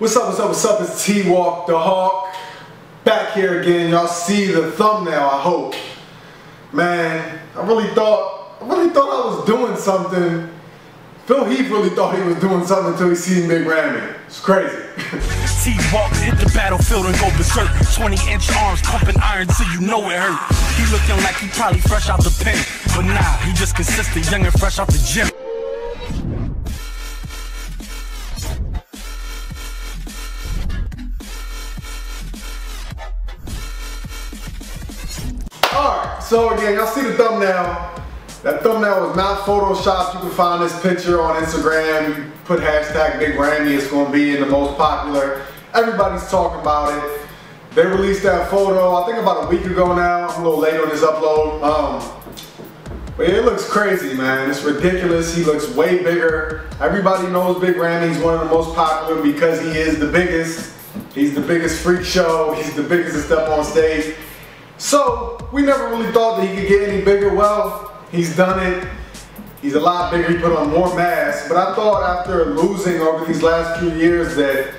What's up, what's up, what's up? It's T-Walk the Hulk. Back here again. Y'all see the thumbnail, I hope. Man, I really thought, I really thought I was doing something. Phil Heath really thought he was doing something until he seen Big Ramy. It's crazy. T-Walk hit the battlefield and go berserk. 20 inch arms pumping iron till you know it hurt. He looking like he probably fresh out the pen. But nah, he just consistent, young and fresh out the gym. Alright, so again, y'all see the thumbnail. That thumbnail was not photoshopped. You can find this picture on Instagram. You put hashtag Big Ramy, it's gonna be in the most popular. Everybody's talking about it. They released that photo, I think about a week ago now. I'm a little late on this upload. Um, but yeah, it looks crazy, man. It's ridiculous. He looks way bigger. Everybody knows Big Ramy. He's one of the most popular because he is the biggest. He's the biggest freak show. He's the biggest to step on stage. So we never really thought that he could get any bigger. Well, he's done it. He's a lot bigger. He put on more mass. But I thought after losing over these last few years that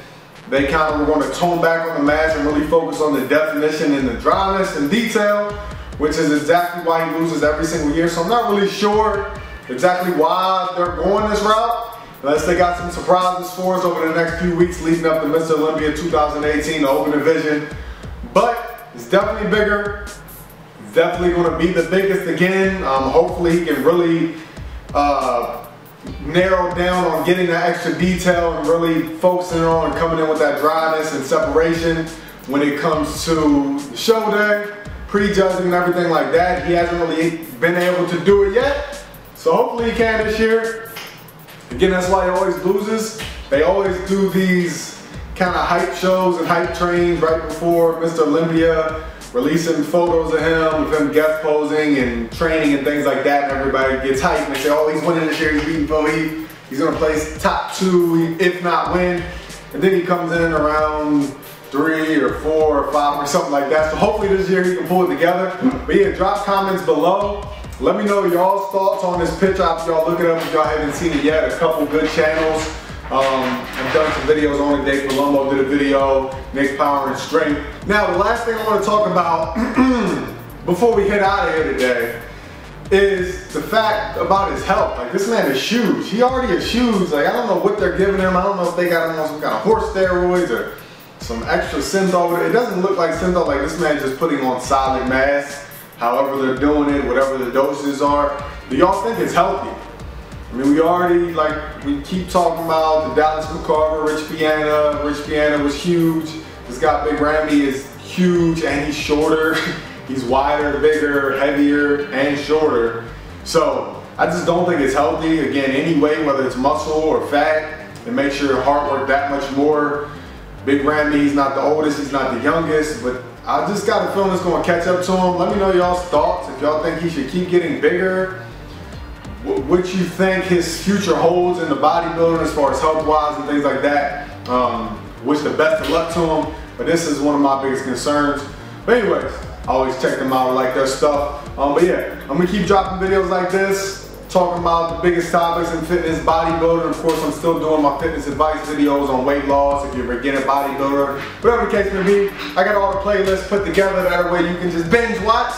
they kind of were going to tone back on the mass and really focus on the definition and the dryness and detail, which is exactly why he loses every single year. So I'm not really sure exactly why they're going this route. Unless they got some surprises for us over the next few weeks leading up to Mr. Olympia 2018, the open division. But it's definitely bigger. definitely going to be the biggest again. Um, hopefully he can really uh, narrow down on getting that extra detail and really focusing on coming in with that dryness and separation when it comes to the show day, prejudging and everything like that. He hasn't really been able to do it yet. So hopefully he can this year. Again, that's why he always loses. They always do these kind of hype shows and hype trains right before Mr. Olympia, releasing photos of him, of him guest posing and training and things like that. And everybody gets hyped and they say, oh, he's winning this year, he's beating Phil He's gonna place top two, if not win. And then he comes in around three or four or five or something like that. So hopefully this year he can pull it together. But yeah, drop comments below. Let me know y'all's thoughts on this picture after y'all look it up if y'all haven't seen it yet. A couple good channels. Um, Done some videos on it. Dave Palumbo did a video, Nick Power and Strength. Now, the last thing I want to talk about before we head out of here today is the fact about his health. Like, this man is huge. He already is huge. Like, I don't know what they're giving him. I don't know if they got him on some kind of horse steroids or some extra synthol. It doesn't look like synthol. Like, this man just putting on solid mass. However they're doing it, whatever the doses are. Do y'all think it's healthy? I mean, we already, like, we keep talking about the Dallas McCarver, Rich Piana. Rich Piana was huge. This guy, Big Ramy, is huge and he's shorter. he's wider, bigger, heavier, and shorter. So, I just don't think it's healthy. Again, anyway, whether it's muscle or fat, it makes your heart work that much more. Big Ramy, he's not the oldest, he's not the youngest, but I just got a feeling it's going to catch up to him. Let me know y'all's thoughts. If y'all think he should keep getting bigger, what you think his future holds in the bodybuilding as far as health wise and things like that. Um, wish the best of luck to him, but this is one of my biggest concerns. But anyways, I always check them out, like their stuff. Um, but yeah, I'm gonna keep dropping videos like this, talking about the biggest topics in fitness, bodybuilding. Of course, I'm still doing my fitness advice videos on weight loss, if you're a beginner bodybuilder, whatever the case may be. I got all the playlists put together, that way you can just binge watch.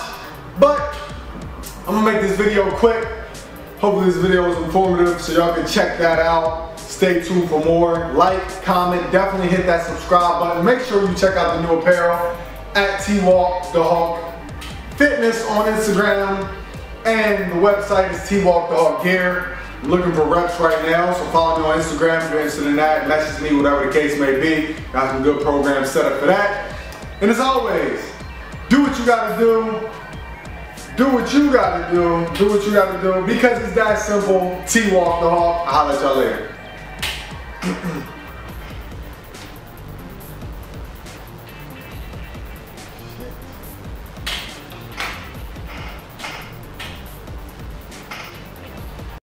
But I'm gonna make this video quick. Hopefully this video was informative so y'all can check that out. Stay tuned for more. Like, comment, definitely hit that subscribe button. Make sure you check out the new apparel at T-Walk the Hulk Fitness on Instagram. And the website is T-Walk the Hulk Gear. I'm looking for reps right now, so follow me on Instagram if you're interested in that. Message me, whatever the case may be. Got some good programs set up for that. And as always, do what you gotta do do what you gotta do, do what you gotta do, because it's that simple. T-Walk the Hulk, I'll at y'all later.